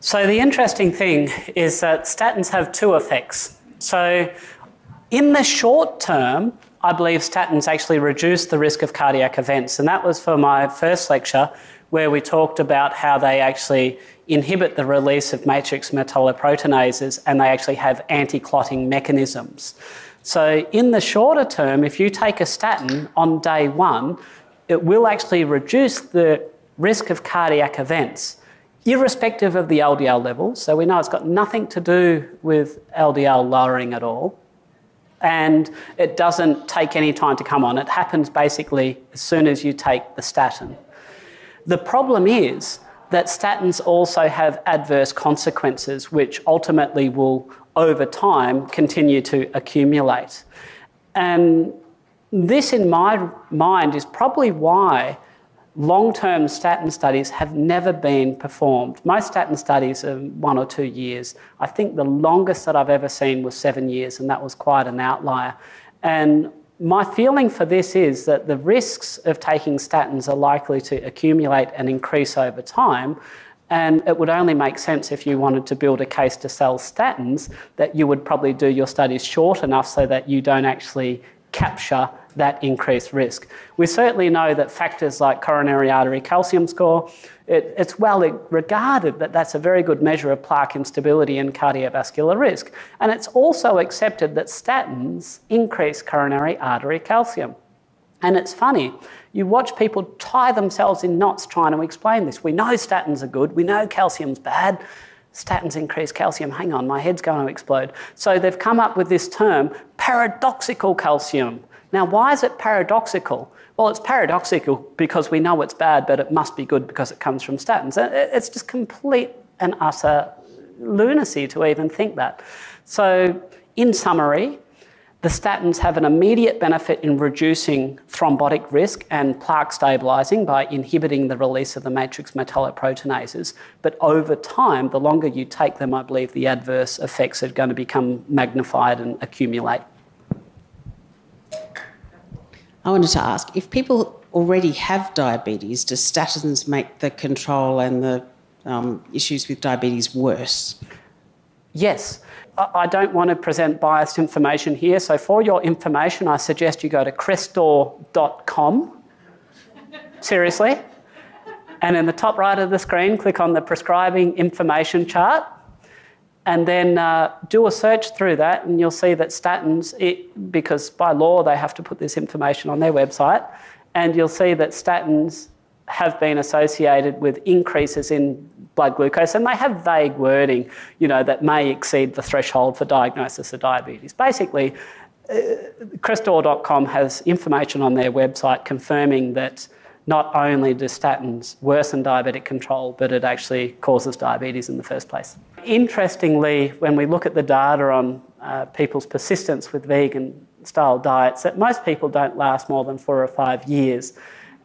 So the interesting thing is that statins have two effects. So in the short term, I believe statins actually reduce the risk of cardiac events. And that was for my first lecture, where we talked about how they actually inhibit the release of matrix metalloproteinases and they actually have anti clotting mechanisms. So, in the shorter term, if you take a statin on day one, it will actually reduce the risk of cardiac events, irrespective of the LDL levels. So, we know it's got nothing to do with LDL lowering at all and it doesn't take any time to come on. It happens basically as soon as you take the statin. The problem is that statins also have adverse consequences, which ultimately will, over time, continue to accumulate. And this, in my mind, is probably why long term statin studies have never been performed. Most statin studies are one or two years. I think the longest that I've ever seen was seven years, and that was quite an outlier. And my feeling for this is that the risks of taking statins are likely to accumulate and increase over time. And it would only make sense if you wanted to build a case to sell statins that you would probably do your studies short enough so that you don't actually capture that increased risk. We certainly know that factors like coronary artery calcium score, it, it's well regarded that that's a very good measure of plaque instability and cardiovascular risk. And it's also accepted that statins increase coronary artery calcium. And it's funny, you watch people tie themselves in knots trying to explain this. We know statins are good, we know calcium's bad. Statins increase calcium. Hang on, my head's going to explode. So they've come up with this term, paradoxical calcium. Now, why is it paradoxical? Well, it's paradoxical because we know it's bad, but it must be good because it comes from statins. It's just complete and utter lunacy to even think that. So, in summary, the statins have an immediate benefit in reducing thrombotic risk and plaque stabilising by inhibiting the release of the matrix metalloproteinases. But over time, the longer you take them, I believe the adverse effects are going to become magnified and accumulate. I wanted to ask if people already have diabetes, do statins make the control and the um, issues with diabetes worse? Yes. I don't want to present biased information here, so for your information, I suggest you go to crestor.com. Seriously. And in the top right of the screen, click on the prescribing information chart and then uh, do a search through that, and you'll see that statins, it, because by law they have to put this information on their website, and you'll see that statins have been associated with increases in blood glucose, and they have vague wording, you know, that may exceed the threshold for diagnosis of diabetes. Basically, uh, Crestor.com has information on their website confirming that not only do statins worsen diabetic control, but it actually causes diabetes in the first place. Interestingly, when we look at the data on uh, people's persistence with vegan style diets, that most people don't last more than four or five years.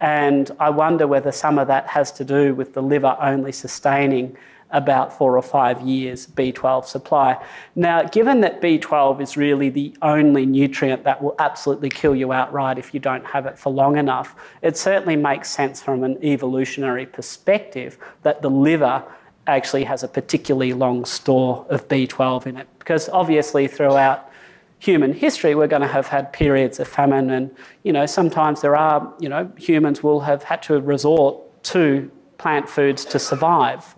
And I wonder whether some of that has to do with the liver only sustaining about four or five years B12 supply. Now, given that B12 is really the only nutrient that will absolutely kill you outright if you don't have it for long enough, it certainly makes sense from an evolutionary perspective that the liver actually has a particularly long store of B12 in it. Because obviously, throughout human history, we're going to have had periods of famine, and you know sometimes there are you know humans will have had to resort to plant foods to survive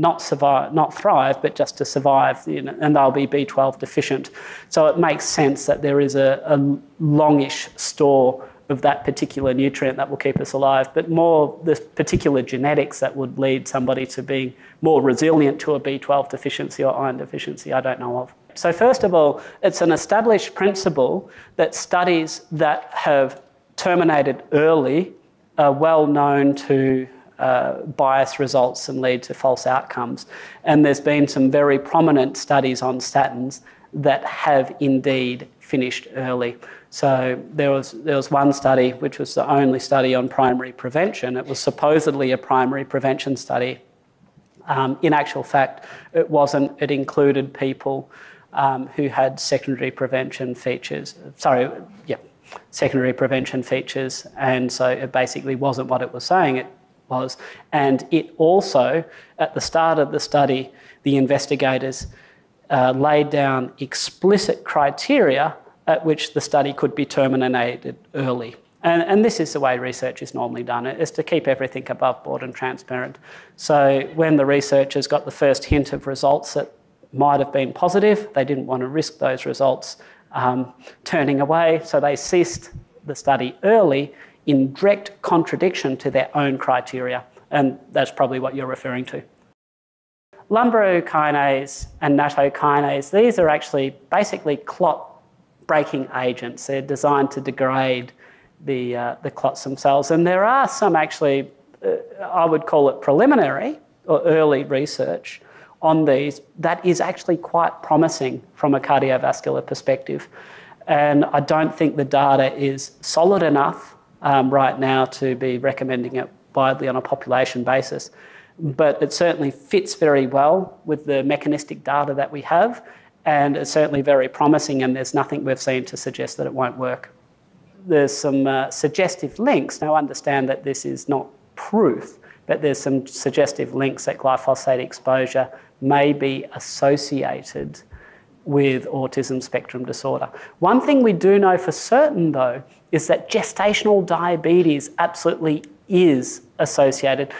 not survive, not thrive, but just to survive, you know, and they'll be B12 deficient. So it makes sense that there is a, a longish store of that particular nutrient that will keep us alive, but more the particular genetics that would lead somebody to being more resilient to a B12 deficiency or iron deficiency, I don't know of. So, first of all, it's an established principle that studies that have terminated early are well known to uh, bias results and lead to false outcomes. And there's been some very prominent studies on statins that have indeed finished early. So there was, there was one study, which was the only study on primary prevention. It was supposedly a primary prevention study. Um, in actual fact, it wasn't. It included people um, who had secondary prevention features. Sorry, yeah, secondary prevention features. And so it basically wasn't what it was saying. It was. And it also, at the start of the study, the investigators uh, laid down explicit criteria at which the study could be terminated early. And, and, this is the way research is normally done, is to keep everything above board and transparent. So when the researchers got the first hint of results that might have been positive, they didn't want to risk those results um, turning away, so they ceased the study early in direct contradiction to their own criteria. And that's probably what you're referring to. Lumbrokinase and nattokinase, these are actually basically clot breaking agents. They're designed to degrade the, uh, the clots themselves. And there are some actually, uh, I would call it preliminary or early research on these that is actually quite promising from a cardiovascular perspective. And I don't think the data is solid enough um, right now to be recommending it widely on a population basis. But it certainly fits very well with the mechanistic data that we have, and it's certainly very promising, and there's nothing we've seen to suggest that it won't work. There's some uh, suggestive links. Now, understand that this is not proof, but there's some suggestive links that glyphosate exposure may be associated with autism spectrum disorder. One thing we do know for certain, though, is that gestational diabetes absolutely is associated.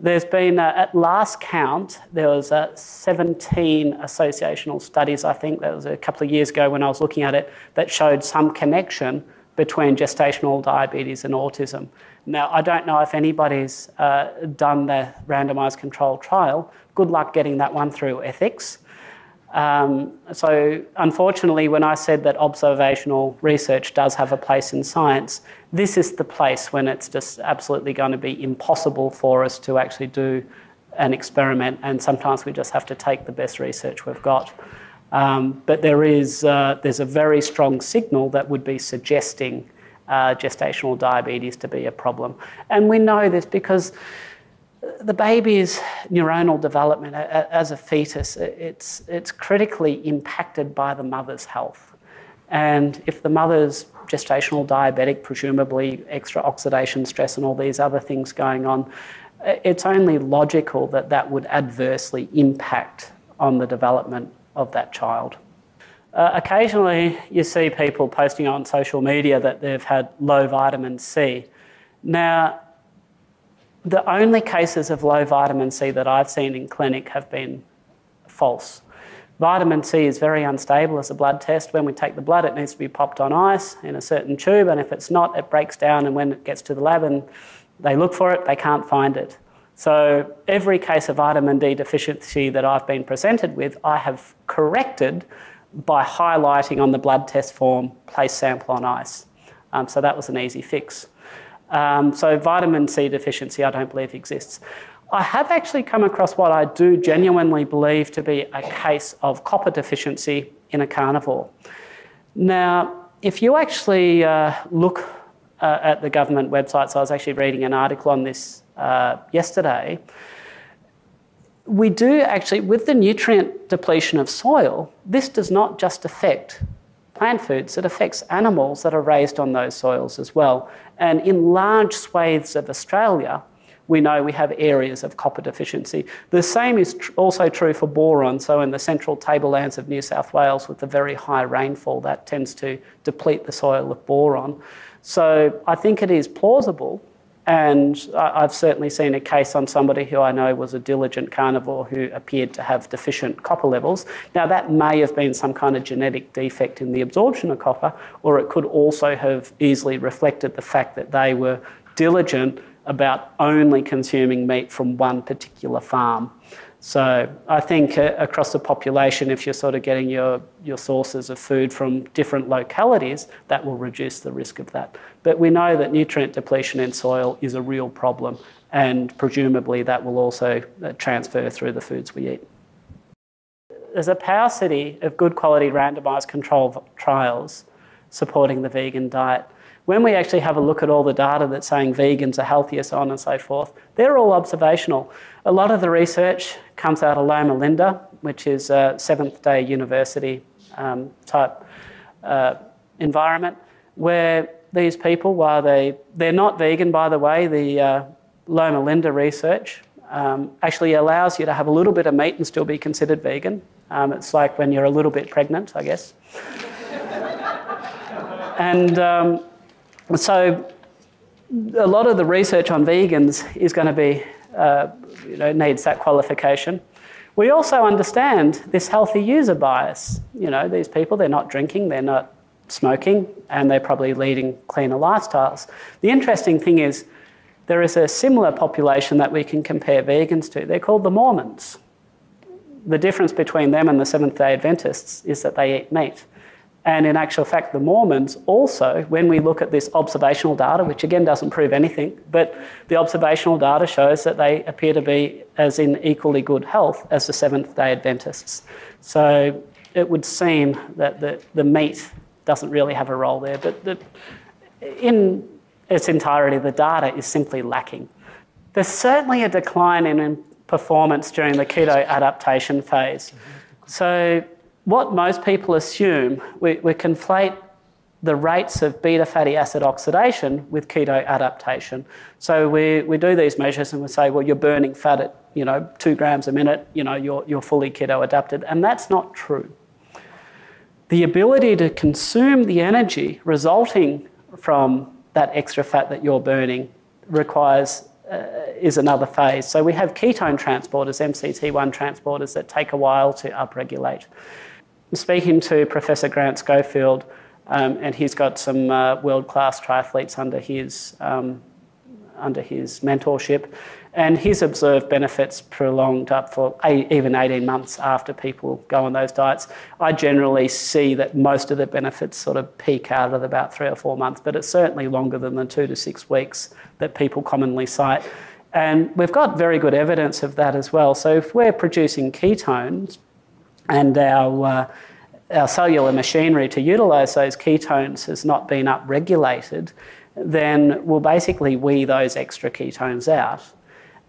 There's been, uh, at last count, there was uh, 17 associational studies, I think that was a couple of years ago when I was looking at it, that showed some connection between gestational diabetes and autism. Now, I don't know if anybody's uh, done the randomised controlled trial. Good luck getting that one through ethics. Um, so, unfortunately, when I said that observational research does have a place in science, this is the place when it's just absolutely going to be impossible for us to actually do an experiment, and sometimes we just have to take the best research we've got. Um, but there is uh, there's a very strong signal that would be suggesting uh, gestational diabetes to be a problem. And we know this because the baby's neuronal development as a fetus, it's, it's critically impacted by the mother's health. And if the mother's gestational diabetic, presumably extra oxidation stress and all these other things going on, it's only logical that that would adversely impact on the development of that child. Uh, occasionally, you see people posting on social media that they've had low vitamin C. Now, the only cases of low vitamin C that I've seen in clinic have been false. Vitamin C is very unstable as a blood test. When we take the blood, it needs to be popped on ice in a certain tube, and if it's not, it breaks down, and when it gets to the lab and they look for it, they can't find it. So, every case of vitamin D deficiency that I've been presented with, I have corrected by highlighting on the blood test form, place sample on ice. Um, so that was an easy fix. Um, so vitamin C deficiency, I don't believe exists. I have actually come across what I do genuinely believe to be a case of copper deficiency in a carnivore. Now, if you actually uh, look uh, at the government website, so I was actually reading an article on this uh, yesterday, we do actually, with the nutrient depletion of soil, this does not just affect plant foods, it affects animals that are raised on those soils as well. And in large swathes of Australia, we know we have areas of copper deficiency. The same is tr- also true for boron. So, in the central tablelands of New South Wales, with the very high rainfall, that tends to deplete the soil of boron. So, I think it is plausible and I've certainly seen a case on somebody who I know was a diligent carnivore who appeared to have deficient copper levels. Now, that may have been some kind of genetic defect in the absorption of copper, or it could also have easily reflected the fact that they were diligent about only consuming meat from one particular farm. So I think uh, across the population, if you're sort of getting your, your sources of food from different localities, that will reduce the risk of that. But we know that nutrient depletion in soil is a real problem, and presumably that will also uh, transfer through the foods we eat. There's a power city of good quality randomised control trials supporting the vegan diet when we actually have a look at all the data that's saying vegans are healthier, so on and so forth, they're all observational. A lot of the research comes out of Loma Linda, which is a Seventh day university um, type uh, environment, where these people, while they, they're not vegan, by the way, the, uh, Loma Linda research um, actually allows you to have a little bit of meat and still be considered vegan. Um, it's like when you're a little bit pregnant, I guess. And um, so a lot of the research on vegans is going to be, uh, you know, needs that qualification. We also understand this healthy user bias. You know, these people, they're not drinking, they're not smoking, and they're probably leading cleaner lifestyles. The interesting thing is, there is a similar population that we can compare vegans to. They're called the Mormons. The difference between them and the Seventh day Adventists is that they eat meat. And in actual fact, the Mormons also, when we look at this observational data, which again doesn't prove anything, but the observational data shows that they appear to be as in equally good health as the Seventh day Adventists. So it would seem that the, the meat doesn't really have a role there, but the, in its entirety, the data is simply lacking. There's certainly a decline in performance during the keto adaptation phase. So what most people assume, we, we conflate the rates of beta fatty acid oxidation with keto adaptation. So we, we do these measures and we say, well, you're burning fat at you know, two grams a minute, you know, you're, you're fully keto adapted. And that's not true. The ability to consume the energy resulting from that extra fat that you're burning requires uh, is another phase. So we have ketone transporters, MCT1 transporters, that take a while to upregulate speaking to Professor Grant Schofield, um, and he's got some uh, world-class triathletes under his um, under his mentorship, and he's observed benefits prolonged up for eight, even 18 months after people go on those diets. I generally see that most of the benefits sort of peak out at about three or four months, but it's certainly longer than the two to six weeks that people commonly cite. And we've got very good evidence of that as well. So if we're producing ketones, and our, uh, our cellular machinery to utilise those ketones has not been upregulated, then we'll basically wee those extra ketones out.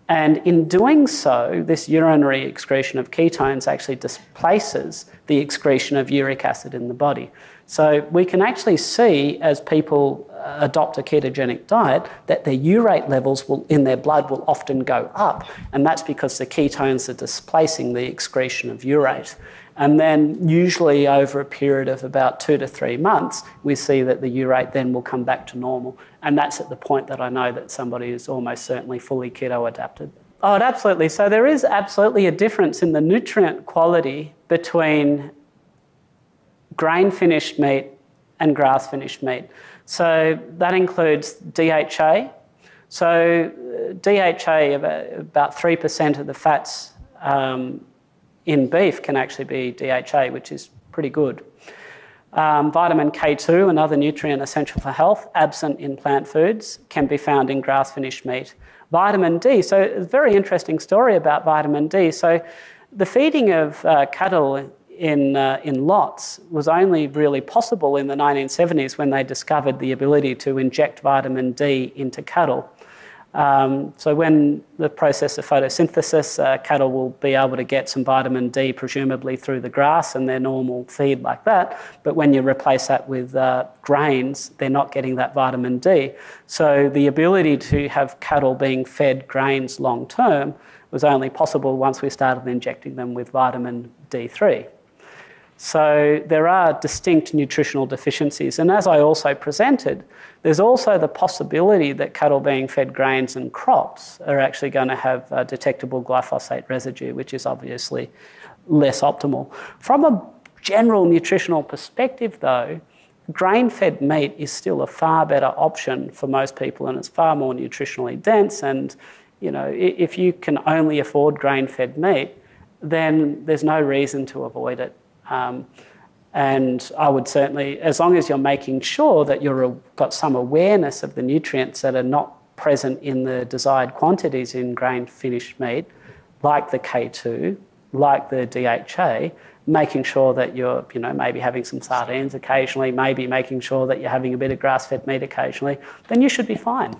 And in doing so, this urinary excretion of ketones actually displaces the excretion of uric acid in the body. So we can actually see as people uh, adopt a ketogenic diet that their urate levels will, in their blood will often go up, and that's because the ketones are displacing the excretion of urate. And then, usually over a period of about two to three months, we see that the urate then will come back to normal. And that's at the point that I know that somebody is almost certainly fully keto adapted. Oh, absolutely. So, there is absolutely a difference in the nutrient quality between grain finished meat and grass finished meat. So, that includes DHA. So, uh, DHA, about 3% of the fats. Um, in beef can actually be DHA, which is pretty good. Um, vitamin K2, another nutrient essential for health, absent in plant foods, can be found in grass finished meat. Vitamin D, so a very interesting story about vitamin D. So, the feeding of uh, cattle in, uh, in lots was only really possible in the 1970s when they discovered the ability to inject vitamin D into cattle. Um, so when the process of photosynthesis, uh, cattle will be able to get some vitamin D presumably through the grass and their normal feed like that. But when you replace that with uh, grains, they're not getting that vitamin D. So the ability to have cattle being fed grains long term was only possible once we started injecting them with vitamin D3. So there are distinct nutritional deficiencies. And as I also presented, there's also the possibility that cattle being fed grains and crops are actually going to have uh, detectable glyphosate residue, which is obviously less optimal. From a general nutritional perspective, though, grain fed meat is still a far better option for most people and it's far more nutritionally dense. And, you know, if you can only afford grain fed meat, then there's no reason to avoid it. Um, and I would certainly, as long as you're making sure that you've got some awareness of the nutrients that are not present in the desired quantities in grain finished meat, like the K2, like the DHA, making sure that you're, you know, maybe having some sardines occasionally, maybe making sure that you're having a bit of grass-fed meat occasionally, then you should be fine.